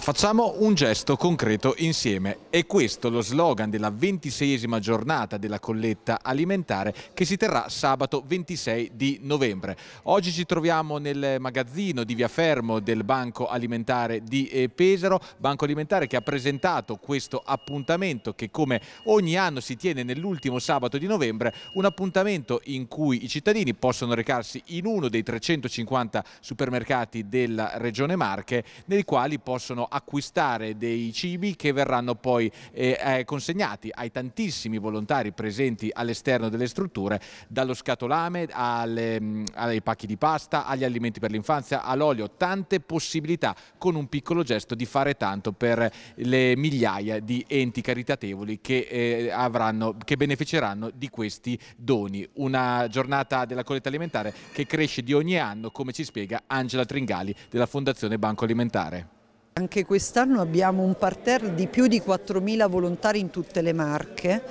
Facciamo un gesto concreto insieme. È questo lo slogan della ventiseiesima giornata della colletta alimentare che si terrà sabato 26 di novembre. Oggi ci troviamo nel magazzino di Via Fermo del Banco Alimentare di eh, Pesaro, Banco Alimentare che ha presentato questo appuntamento che come ogni anno si tiene nell'ultimo sabato di novembre, un appuntamento in cui i cittadini possono recarsi in uno dei 350 supermercati della Regione Marche, nei quali possono acquistare dei cibi che verranno poi eh, eh, consegnati ai tantissimi volontari presenti all'esterno delle strutture, dallo scatolame alle, mm, ai pacchi di pasta, agli alimenti per l'infanzia, all'olio, tante possibilità con un piccolo gesto di fare tanto per le migliaia di enti caritatevoli che, eh, avranno, che beneficeranno di questi doni. Una giornata della colletta alimentare che cresce di ogni anno, come ci spiega Angela Tringali della Fondazione Banco Alimentare. Anche quest'anno abbiamo un parterre di più di 4.000 volontari in tutte le marche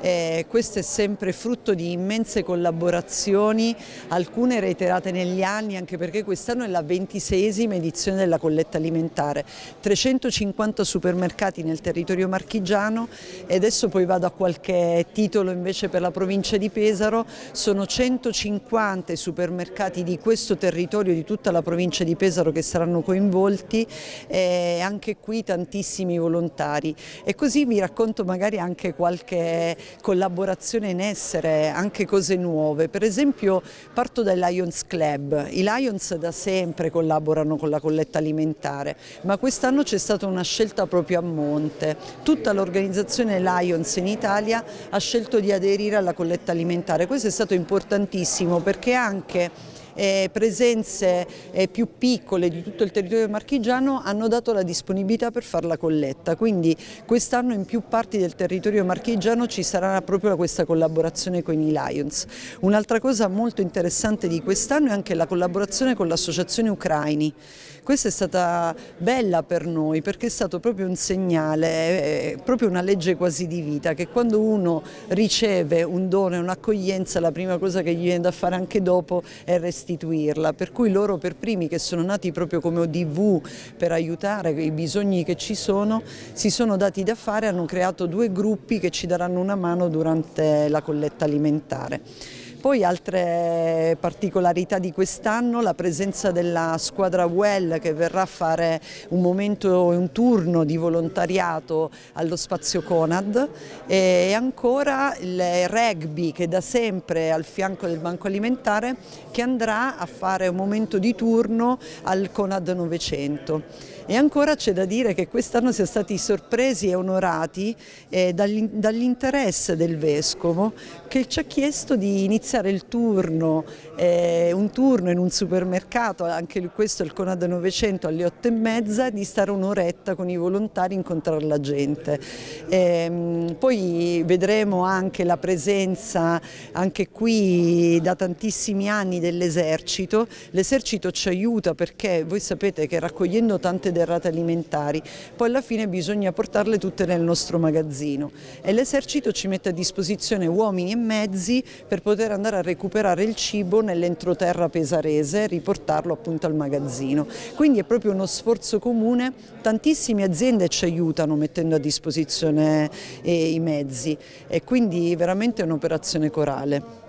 eh, questo è sempre frutto di immense collaborazioni, alcune reiterate negli anni anche perché quest'anno è la ventiseiesima edizione della colletta alimentare, 350 supermercati nel territorio marchigiano e adesso poi vado a qualche titolo invece per la provincia di Pesaro, sono 150 supermercati di questo territorio, di tutta la provincia di Pesaro che saranno coinvolti e anche qui tantissimi volontari. E così vi racconto magari anche qualche collaborazione in essere, anche cose nuove. Per esempio parto dai Lions Club, i Lions da sempre collaborano con la colletta alimentare, ma quest'anno c'è stata una scelta proprio a monte. Tutta l'organizzazione Lions in Italia ha scelto di aderire alla colletta alimentare, questo è stato importantissimo perché anche eh, presenze eh, più piccole di tutto il territorio marchigiano hanno dato la disponibilità per fare la colletta, quindi quest'anno in più parti del territorio marchigiano ci sarà proprio questa collaborazione con i Lions. Un'altra cosa molto interessante di quest'anno è anche la collaborazione con l'associazione Ucraini. Questa è stata bella per noi perché è stato proprio un segnale, proprio una legge quasi di vita, che quando uno riceve un dono e un'accoglienza la prima cosa che gli viene da fare anche dopo è restare restituirla, per cui loro per primi che sono nati proprio come ODV per aiutare i bisogni che ci sono, si sono dati da fare, hanno creato due gruppi che ci daranno una mano durante la colletta alimentare. Poi altre particolarità di quest'anno, la presenza della squadra Well che verrà a fare un momento, un turno di volontariato allo spazio Conad e ancora il rugby che da sempre è al fianco del Banco Alimentare che andrà a fare un momento di turno al Conad 900. E ancora c'è da dire che quest'anno siamo stati sorpresi e onorati eh, dall'interesse del Vescovo che ci ha chiesto di iniziare il turno, eh, un turno in un supermercato, anche questo è il Conad 900 alle 8 e mezza, di stare un'oretta con i volontari e incontrare la gente. Eh, poi vedremo anche la presenza anche qui da tantissimi anni dell'esercito, l'esercito ci aiuta perché voi sapete che raccogliendo tante derrate alimentari, poi alla fine bisogna portarle tutte nel nostro magazzino e l'esercito ci mette a disposizione uomini e mezzi per poter andare a recuperare il cibo nell'entroterra pesarese e riportarlo appunto al magazzino. Quindi è proprio uno sforzo comune, tantissime aziende ci aiutano mettendo a disposizione eh, i mezzi e quindi veramente è un'operazione corale.